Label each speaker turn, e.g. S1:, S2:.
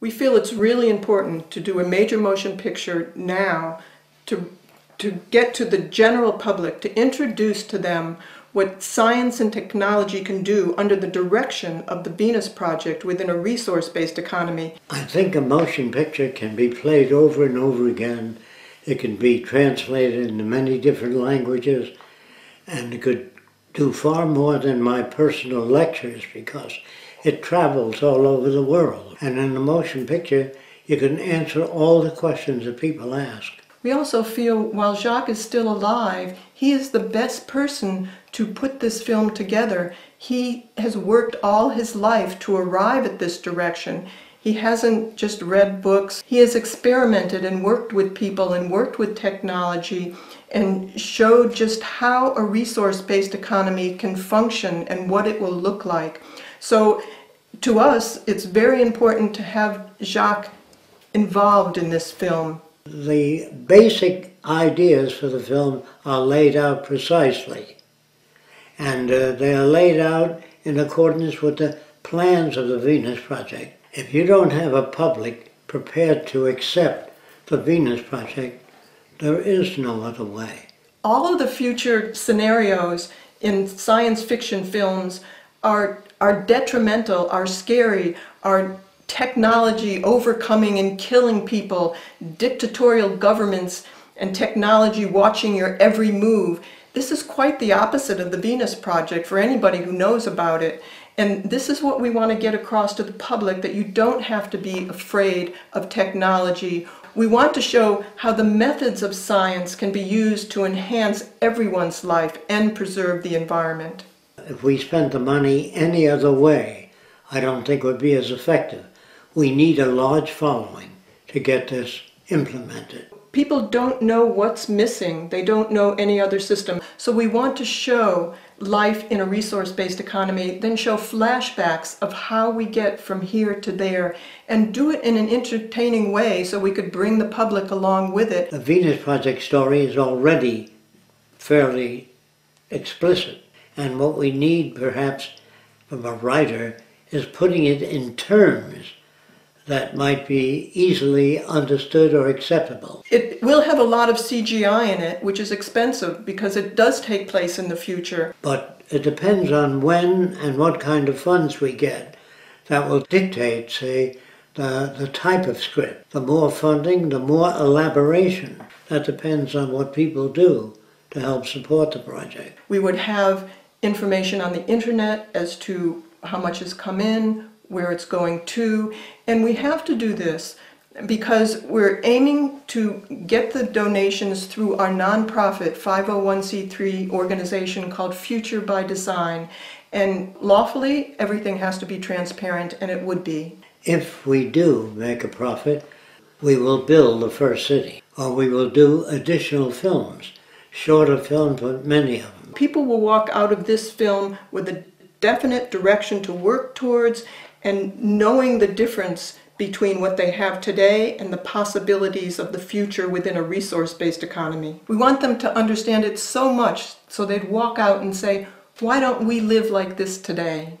S1: We feel it's really important to do a major motion picture now to, to get to the general public, to introduce to them what science and technology can do under the direction of the Venus Project within a resource-based economy.
S2: I think a motion picture can be played over and over again. It can be translated into many different languages and it could do far more than my personal lectures because it travels all over the world. And in a motion picture, you can answer all the questions that people ask.
S1: We also feel while Jacques is still alive, he is the best person to put this film together. He has worked all his life to arrive at this direction. He hasn't just read books. He has experimented and worked with people and worked with technology and showed just how a resource-based economy can function and what it will look like. So to us, it's very important to have Jacques involved in this film.
S2: The basic ideas for the film are laid out precisely. And uh, they are laid out in accordance with the plans of the Venus Project. If you don't have a public prepared to accept the Venus Project, there is no other way.
S1: All of the future scenarios in science fiction films are, are detrimental, are scary, are technology overcoming and killing people, dictatorial governments and technology watching your every move. This is quite the opposite of the Venus Project for anybody who knows about it. And this is what we want to get across to the public, that you don't have to be afraid of technology. We want to show how the methods of science can be used to enhance everyone's life and preserve the environment.
S2: If we spent the money any other way, I don't think it would be as effective. We need a large following to get this implemented.
S1: People don't know what's missing. They don't know any other system. So we want to show life in a resource-based economy, then show flashbacks of how we get from here to there, and do it in an entertaining way so we could bring the public along with it.
S2: The Venus Project story is already fairly explicit, and what we need perhaps from a writer is putting it in terms that might be easily understood or acceptable.
S1: It will have a lot of CGI in it, which is expensive because it does take place in the future.
S2: But it depends on when and what kind of funds we get. That will dictate, say, the, the type of script. The more funding, the more elaboration. That depends on what people do to help support the project.
S1: We would have information on the internet as to how much has come in, where it's going to, and we have to do this because we're aiming to get the donations through our nonprofit 501c3 organization called Future by Design. And lawfully, everything has to be transparent, and it would be.
S2: If we do make a profit, we will build the first city, or we will do additional films, shorter films, but many of.
S1: People will walk out of this film with a definite direction to work towards and knowing the difference between what they have today and the possibilities of the future within a resource-based economy. We want them to understand it so much so they'd walk out and say, why don't we live like this today?